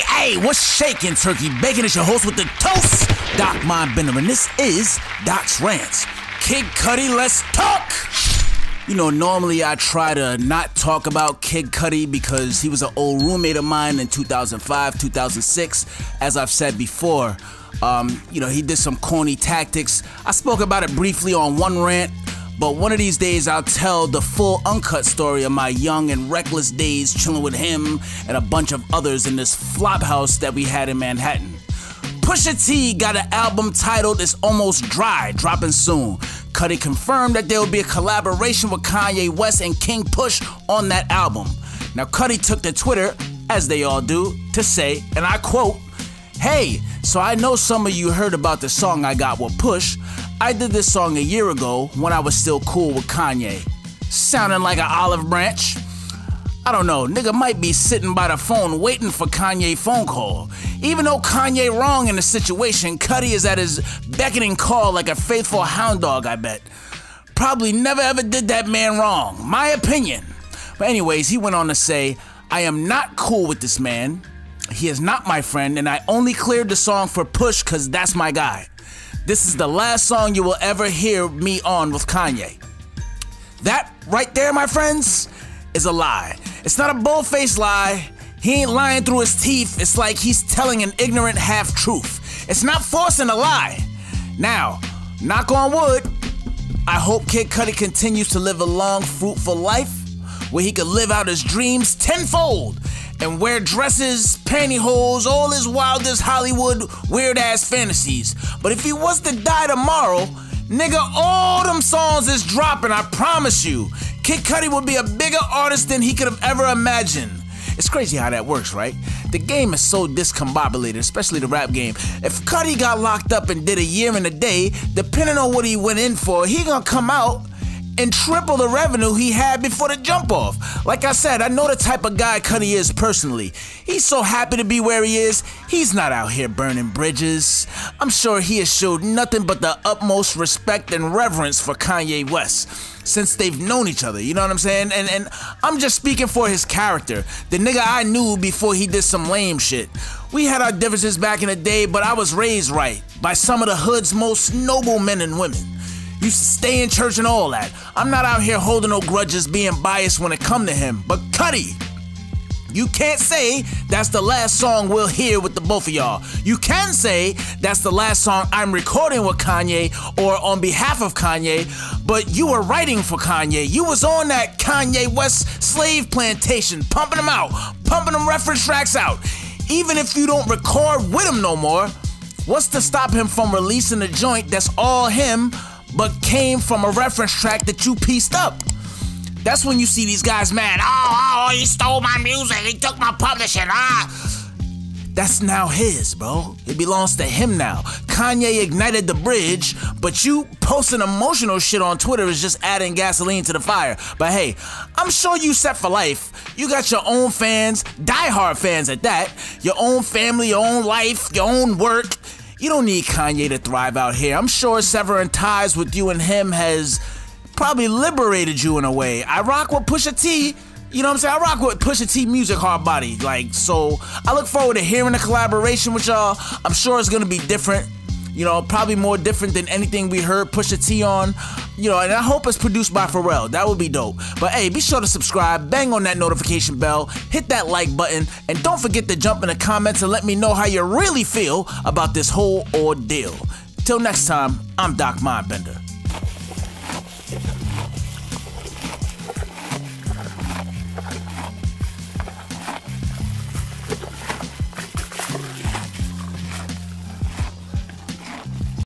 Hey, what's shaking, Turkey Bacon? It's your host with the toast, Doc Mindbender, and this is Doc's Rants. Kid Cudi, let's talk! You know, normally I try to not talk about Kid Cudi because he was an old roommate of mine in 2005, 2006. As I've said before, um, you know, he did some corny tactics. I spoke about it briefly on one rant, but one of these days I'll tell the full uncut story of my young and reckless days chilling with him and a bunch of others in this flop house that we had in Manhattan. Pusha T got an album titled It's Almost Dry, dropping soon. Cudi confirmed that there will be a collaboration with Kanye West and King Push on that album. Now, Cudi took to Twitter, as they all do, to say, and I quote, Hey, so I know some of you heard about the song I got with Push. I did this song a year ago when I was still cool with Kanye. Sounding like an olive branch. I don't know, nigga might be sitting by the phone waiting for Kanye phone call. Even though Kanye wrong in the situation, Cudi is at his beckoning call like a faithful hound dog, I bet. Probably never ever did that man wrong. My opinion. But anyways, he went on to say, I am not cool with this man. He is not my friend, and I only cleared the song for Push because that's my guy. This is the last song you will ever hear me on with Kanye. That right there, my friends, is a lie. It's not a bull-faced lie. He ain't lying through his teeth. It's like he's telling an ignorant half truth. It's not forcing a lie. Now, knock on wood, I hope Kid Cudi continues to live a long, fruitful life where he could live out his dreams tenfold and wear dresses, pantyhose, all his wildest Hollywood weird ass fantasies. But if he was to die tomorrow, nigga, all them songs is dropping, I promise you. Kid Cudi would be a bigger artist than he could have ever imagined. It's crazy how that works, right? The game is so discombobulated, especially the rap game. If Cudi got locked up and did a year and a day, depending on what he went in for, he gonna come out and triple the revenue he had before the jump off. Like I said, I know the type of guy Cudi is personally. He's so happy to be where he is, he's not out here burning bridges. I'm sure he has showed nothing but the utmost respect and reverence for Kanye West since they've known each other. You know what I'm saying? And and I'm just speaking for his character. The nigga I knew before he did some lame shit. We had our differences back in the day, but I was raised right by some of the hood's most noble men and women. Used to stay in church and all that. I'm not out here holding no grudges, being biased when it come to him. But Cudi, you can't say that's the last song we'll hear with the both of y'all. You can say that's the last song I'm recording with Kanye or on behalf of Kanye, but you were writing for Kanye. You was on that Kanye West slave plantation, pumping them out, pumping them reference tracks out. Even if you don't record with him no more, what's to stop him from releasing a joint that's all him but came from a reference track that you pieced up. That's when you see these guys mad. Oh, oh, he stole my music. He took my publishing. Ah. That's now his, bro. It belongs to him now. Kanye ignited the bridge, but you posting emotional shit on Twitter is just adding gasoline to the fire. But hey, I'm sure you set for life. You got your own fans, diehard fans at that, your own family, your own life, your own work. You don't need Kanye to thrive out here. I'm sure severing ties with you and him has probably liberated you in a way. I rock with Pusha T. You know what I'm saying? I rock with Pusha T music hard body. Like, so I look forward to hearing the collaboration with y'all. I'm sure it's gonna be different. You know, probably more different than anything we heard Pusha T on. You know, and I hope it's produced by Pharrell. That would be dope. But hey, be sure to subscribe, bang on that notification bell, hit that like button, and don't forget to jump in the comments and let me know how you really feel about this whole ordeal. Till next time, I'm Doc Mindbender.